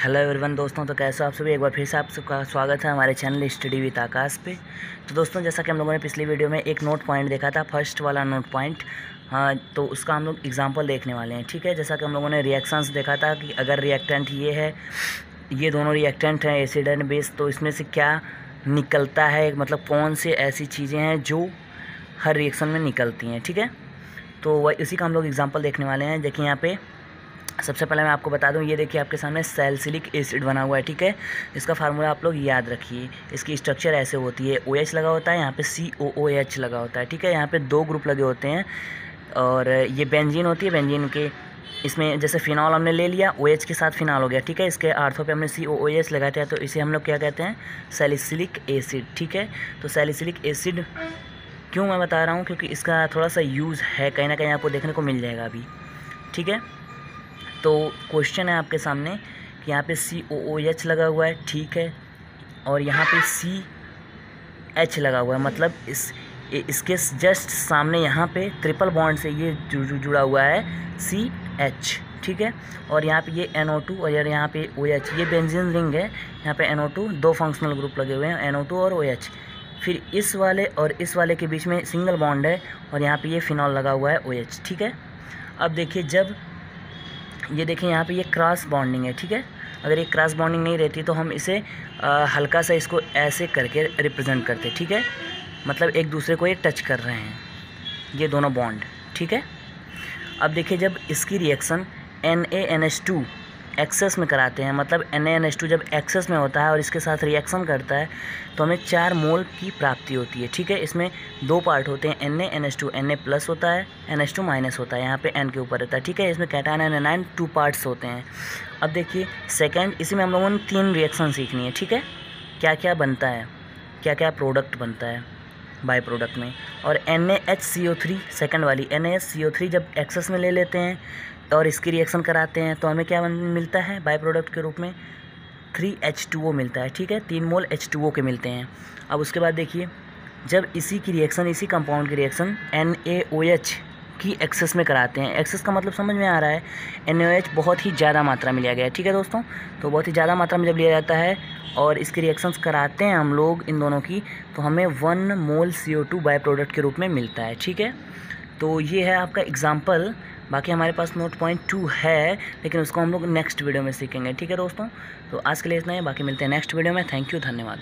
Hello everyone दोस्तों तो कैसे हो आप सभी? एक बार फिर से आप सबका स्वागत है हमारे चैनल स्टडी विद आकाश पे। तो दोस्तों, जैसा कि हम लोगों ने पिछली वीडियो में एक नोट पॉइंट देखा था फ़र्स्ट वाला नोट पॉइंट हाँ तो उसका हम लोग एग्जांपल देखने वाले हैं, ठीक है? जैसा कि हम लोगों ने रिएक्शंस देखा था कि अगर रिएक्टेंट ये है, ये दोनों रिएक्टेंट हैं एसिड एंड बेस तो इसमें से क्या निकलता है? मतलब कौन से ऐसी चीज़ें हैं जो हर रिएक्शन में निकलती हैं, ठीक है? तो वह, इसी का हम लोग एग्ज़ाम्पल देखने वाले हैं। देखिए यहाँ पे सबसे पहले मैं आपको बता दूँ, ये देखिए आपके सामने सैलसिलिक एसिड बना हुआ है, ठीक है? इसका फार्मूला आप लोग याद रखिए। इसकी स्ट्रक्चर ऐसे होती है ओ OH लगा होता है, यहाँ पे सी ओ ओ एच लगा होता है, ठीक है? यहाँ पे दो ग्रुप लगे होते हैं, और ये बेंजीन होती है बेंजीन के इसमें जैसे फिनॉल हमने ले लिया ओ OH के साथ फिनॉल हो गया, ठीक है? इसके आर्थों पे हमने सी ओ ओ एच लगाया था तो इसे हम लोग क्या कहते हैं? सैलिसिलिक एसिड ठीक है? तो सैलिसिलिक एसिड क्यों मैं बता रहा हूँ? क्योंकि इसका थोड़ा सा यूज़ है, कहीं ना कहीं आपको देखने को मिल जाएगा अभी, ठीक है? तो क्वेश्चन है आपके सामने कि यहाँ पे सी ओ ओ एच लगा हुआ है, ठीक है? और यहाँ पे सी एच लगा हुआ है मतलब इस इसके जस्ट सामने यहाँ पे ट्रिपल बॉन्ड से ये जुड़ा हुआ है सी एच ठीक है? और यहाँ पे ये एन ओ टू और यहाँ पे ओ एच ये बेंजीन रिंग है, यहाँ पे एन ओ टू दो फंक्शनल ग्रुप लगे हुए हैं एन ओ टू और ओ एच फिर इस वाले और इस वाले के बीच में सिंगल बॉन्ड है और यहाँ पे ये फिनॉल लगा हुआ है ओ एच ठीक है? अब देखिए जब ये देखें यहाँ पे ये क्रॉस बॉन्डिंग है ठीक है? अगर ये क्रॉस बॉन्डिंग नहीं रहती तो हम इसे आ, हल्का सा इसको ऐसे करके रिप्रेजेंट करते ठीक है? मतलब एक दूसरे को ये टच कर रहे हैं। ये दोनों बॉन्ड ठीक है? अब देखिए जब इसकी reaction N A N H two excess में कराते हैं। मतलब एन एन एस टू जब एक्सेस में होता है और इसके साथ रिएक्शन करता है तो हमें चार मोल की प्राप्ति होती है, ठीक है? इसमें दो पार्ट होते हैं N A N S two N A plus होता है एन एस टू माइनस होता है, यहाँ पे एन के ऊपर रहता है, ठीक है? इसमें cation N nine two parts होते हैं। अब देखिए सेकेंड इसी में हम लोगों ने तीन रिएक्शन सीखनी है, ठीक है? क्या क्या बनता है? क्या क्या प्रोडक्ट बनता है बाई प्रोडक्ट में? और N A H C O three second वाली N A H C O three जब एक्सेस में ले लेते हैं और इसकी रिएक्शन कराते हैं तो हमें क्या मिलता है? बाई प्रोडक्ट के रूप में थ्री एच टू ओ मिलता है, ठीक है? तीन मोल एच टू ओ के मिलते हैं। अब उसके बाद देखिए, जब इसी की रिएक्शन इसी कंपाउंड की reaction N A O H की एक्सेस में कराते हैं। एक्सेस का मतलब समझ में आ रहा है एन ओ एच बहुत ही ज़्यादा मात्रा में लिया गया है, ठीक है दोस्तों? तो बहुत ही ज़्यादा मात्रा में जब लिया जाता है और इसकी रिएक्शंस कराते हैं हम लोग इन दोनों की तो हमें one mole C O two by product के रूप में मिलता है, ठीक है? तो ये है आपका एग्ज़ाम्पल बाकी हमारे पास नोट पॉइंट टू है, लेकिन उसको हम लोग नेक्स्ट वीडियो में सीखेंगे। ठीक है दोस्तों? तो आज के लिए इतना ही, बाकी मिलते हैं नेक्स्ट वीडियो में। थैंक यू धन्यवाद।